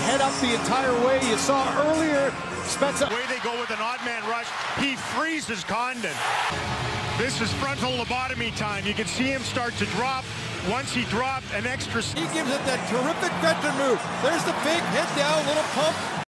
head up the entire way. You saw earlier, Spezza. The way they go with an odd man rush, he freezes Condon. This is frontal lobotomy time. You can see him start to drop. Once he dropped an extra... He gives it that terrific veteran move. There's the big head down, little pump,